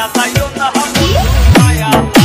やさいな